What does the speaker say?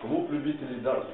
Comment plus vite les dates